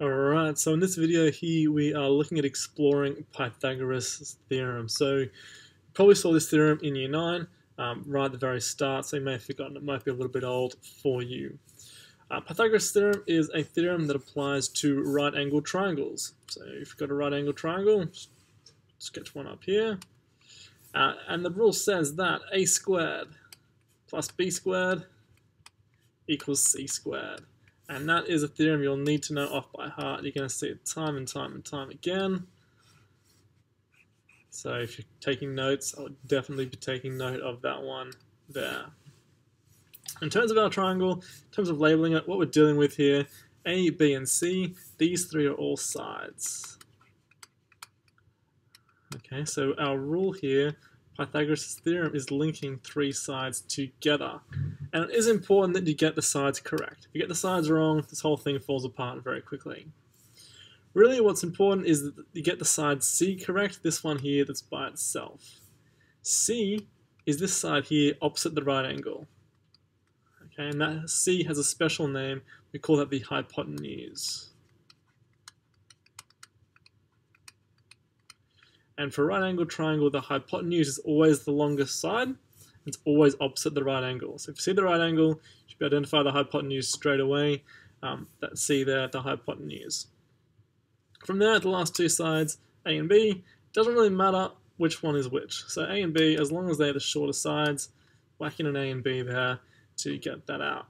Alright, so in this video here we are looking at exploring Pythagoras' theorem. So you probably saw this theorem in year 9 um, right at the very start, so you may have forgotten it might be a little bit old for you. Uh, Pythagoras' theorem is a theorem that applies to right angled triangles. So if you've got a right angled triangle, sketch one up here. Uh, and the rule says that a squared plus b squared equals c squared. And that is a theorem you'll need to know off by heart. You're going to see it time and time and time again. So if you're taking notes, I would definitely be taking note of that one there. In terms of our triangle, in terms of labeling it, what we're dealing with here, A, B, and C, these three are all sides. Okay, so our rule here Pythagoras' theorem is linking three sides together. And it is important that you get the sides correct. If you get the sides wrong, this whole thing falls apart very quickly. Really what's important is that you get the side C correct, this one here that's by itself. C is this side here opposite the right angle. Okay, and that C has a special name, we call that the hypotenuse. And for right angle triangle, the hypotenuse is always the longest side. It's always opposite the right angle. So if you see the right angle, you should be identify the hypotenuse straight away. Um, that C there, the hypotenuse. From there, the last two sides, A and B, doesn't really matter which one is which. So A and B, as long as they're the shorter sides, whack in an A and B there to get that out.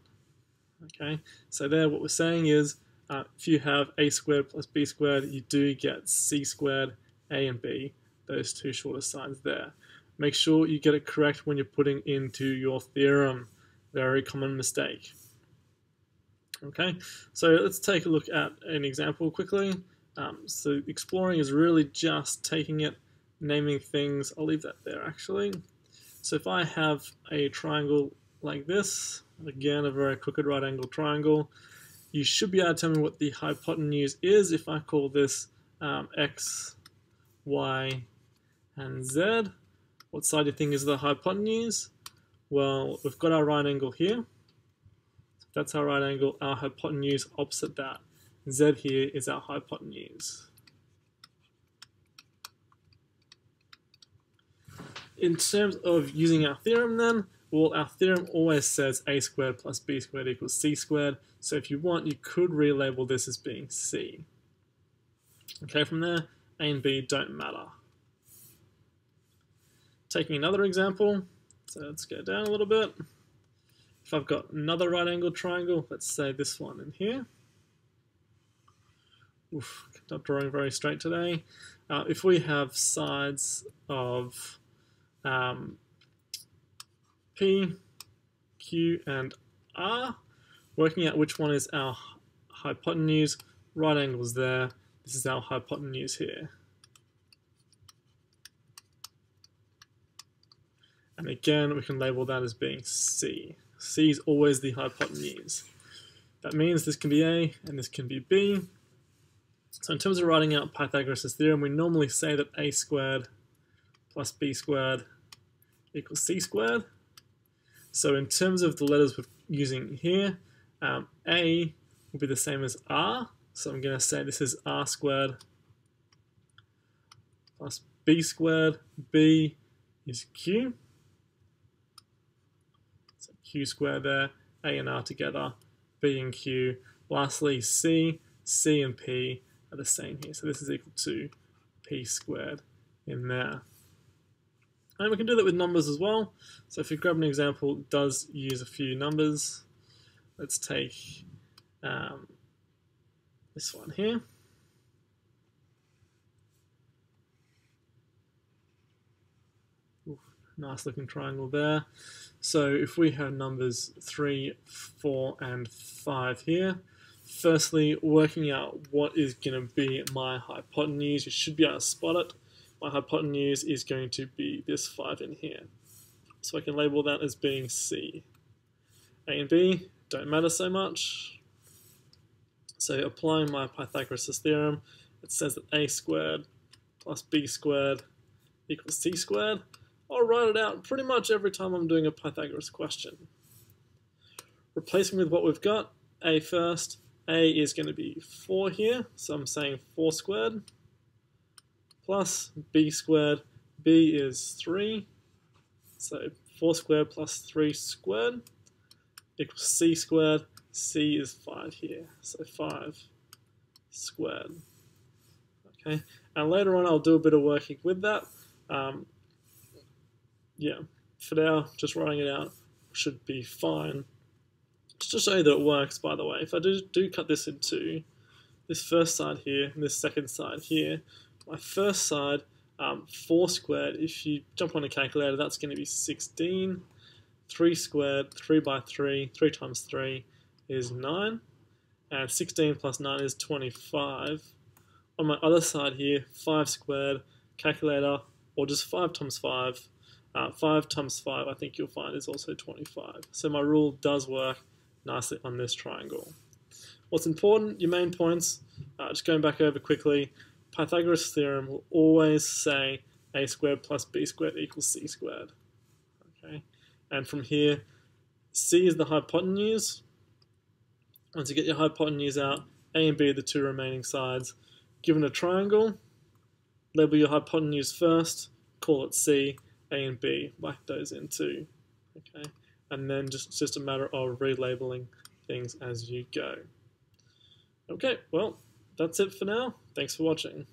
Okay, so there what we're saying is uh, if you have A squared plus B squared, you do get C squared a and B, those two shorter sides there. Make sure you get it correct when you're putting into your theorem. Very common mistake. Okay, so let's take a look at an example quickly. Um, so exploring is really just taking it, naming things. I'll leave that there actually. So if I have a triangle like this, again a very crooked right angle triangle, you should be able to tell me what the hypotenuse is if I call this um, x y, and z. What side do you think is the hypotenuse? Well, we've got our right angle here. that's our right angle, our hypotenuse opposite that. Z here is our hypotenuse. In terms of using our theorem then, well, our theorem always says a squared plus b squared equals c squared. So if you want, you could relabel this as being c. Okay, from there, a and B don't matter. Taking another example, so let's go down a little bit. If I've got another right angled triangle, let's say this one in here. Oof, not drawing very straight today. Uh, if we have sides of um, P, Q, and R, working out which one is our hypotenuse, right angles there, this is our hypotenuse here. And again, we can label that as being C. C is always the hypotenuse. That means this can be A and this can be B. So in terms of writing out Pythagoras' theorem, we normally say that A squared plus B squared equals C squared. So in terms of the letters we're using here, um, A will be the same as R, so I'm going to say this is r squared plus b squared. b is q. Q squared there, a and r together, b and q. Lastly, c, c and p are the same here. So this is equal to p squared in there. And we can do that with numbers as well. So if you grab an example, it does use a few numbers. Let's take um, this one here. Ooh, nice looking triangle there. So if we have numbers 3, 4 and 5 here, firstly working out what is going to be my hypotenuse, you should be able to spot it. My hypotenuse is going to be this 5 in here. So I can label that as being C. A and B don't matter so much. So applying my Pythagoras' theorem, it says that a squared plus b squared equals c squared. I'll write it out pretty much every time I'm doing a Pythagoras question. Replacing with what we've got, a first, A is going to be 4 here, so I'm saying 4 squared plus B squared. B is 3, so 4 squared plus 3 squared equals C squared. C is 5 here, so 5 squared. Okay, and later on I'll do a bit of working with that. Um, yeah, for now, just writing it out should be fine. Just to show you that it works, by the way, if I do, do cut this in two, this first side here and this second side here, my first side, um, 4 squared, if you jump on a calculator, that's going to be 16. 3 squared, 3 by 3, 3 times 3 is 9. And 16 plus 9 is 25. On my other side here, 5 squared, calculator, or just 5 times 5. Uh, 5 times 5, I think you'll find, is also 25. So my rule does work nicely on this triangle. What's important, your main points, uh, just going back over quickly, Pythagoras' theorem will always say a squared plus b squared equals c squared. Okay, And from here, c is the hypotenuse. Once you get your hypotenuse out, a and b are the two remaining sides. Given a triangle, label your hypotenuse first, call it c, a and b, whack those in too. Okay, and then just just a matter of relabeling things as you go. Okay, well, that's it for now. Thanks for watching.